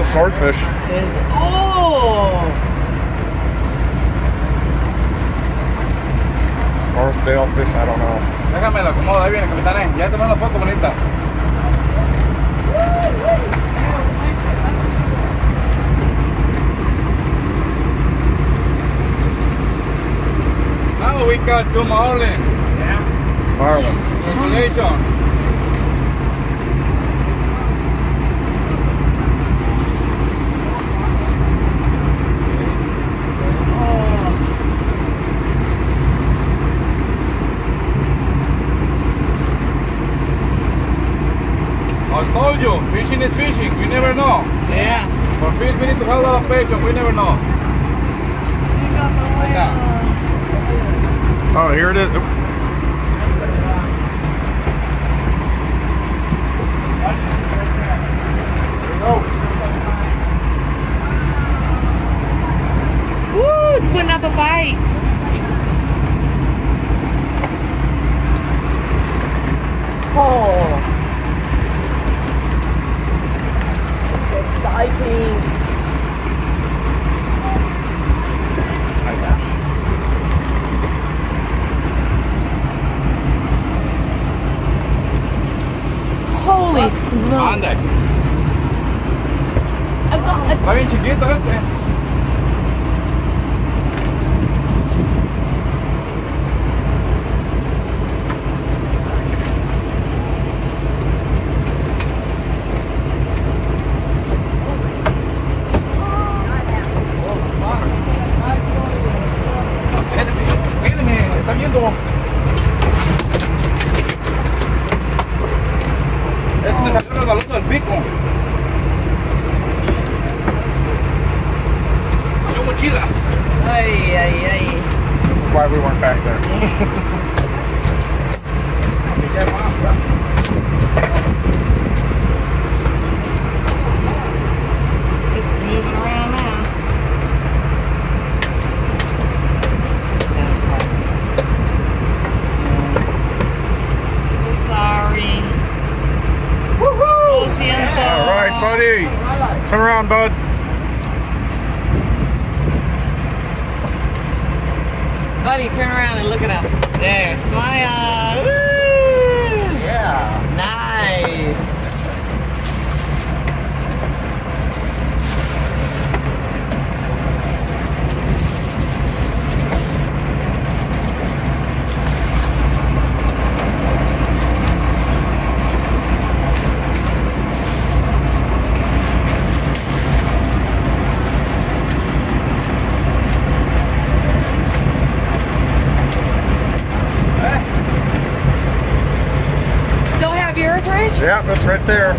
a swordfish. Is, oh! Or sailfish, I don't know. Déjame lo acomodo, ahí viene, capitán. Eh. Ya tomé una foto bonita. Now ah, we got to Marlin. Yeah. Marlin. Congratulations. I told you, fishing is fishing. We never know. Yeah. We need to have a lot of patience. We never know. Oh, here it is. Woo! It's putting up a fight. Oh. It's exciting. Anda. I've got a Está bien chiquito este. Espérame, buddy. Turn around, bud. Buddy, turn around and look at us. There, smile. Woo! Yeah. Nice. Still Yeah, that's right there.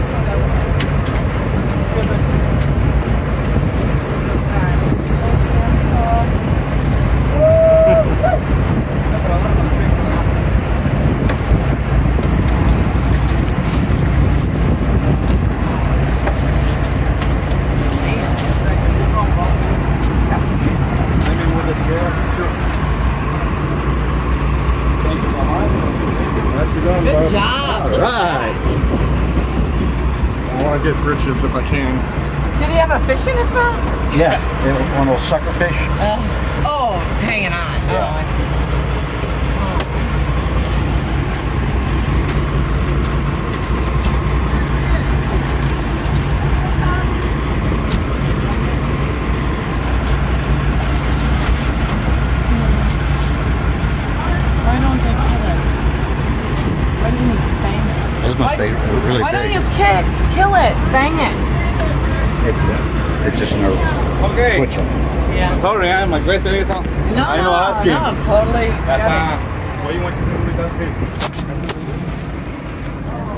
Nicely done, Good bud. job. Right. I want to get britches if I can. Did he have a fish in its mouth? Yeah, they were one of those sucker fish. Uh, oh, hanging on. Oh, really Why big. don't you kick, kill it? Bang it. It, uh, it just nerves. Okay. Switch on. Yeah. Sorry, I'm aggressive. So no, I'm no, asking. no, totally. That's uh, what you want to do with that fish.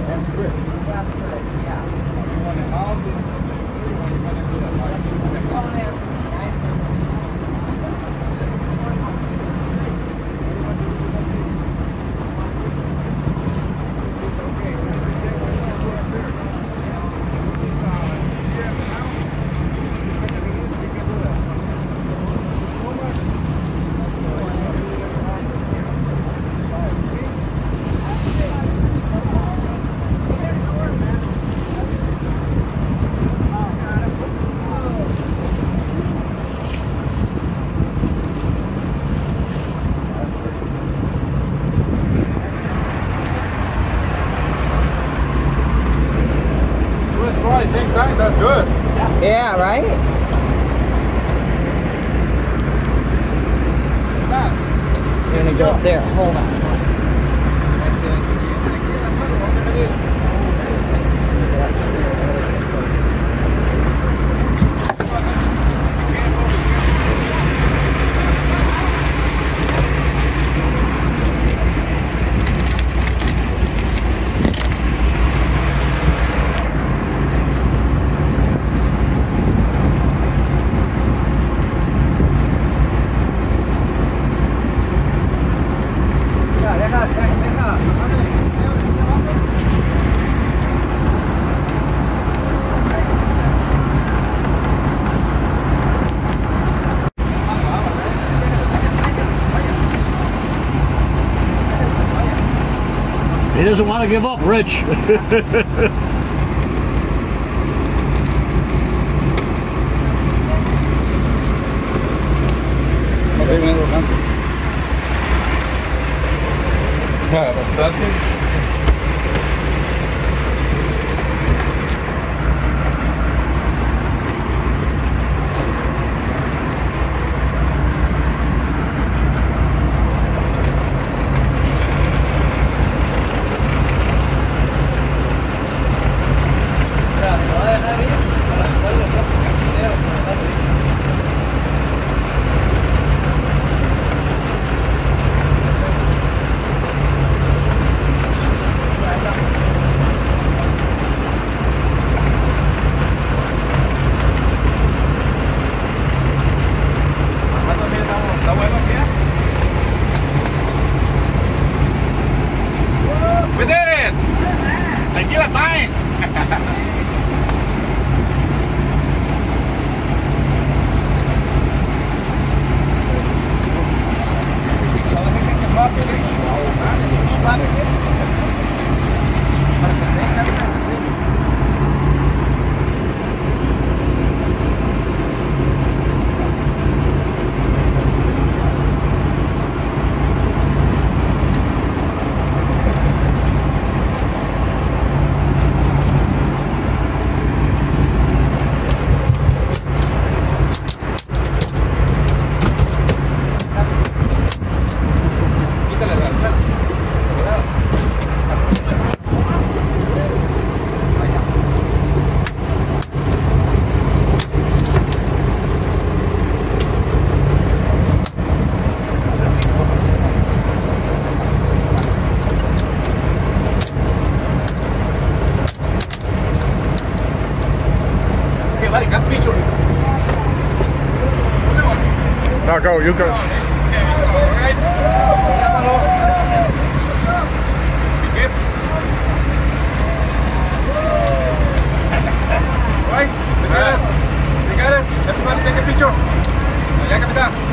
That's good. That's good, yeah. Yeah, right? You're gonna go up oh. there. Hold on. He doesn't want to give up, Rich. Bastante. ¿Está Picture. No, go. You go. This is scary stuff, alright? Be careful. Right? You got it? You got it? Everybody take a picture. Capitán.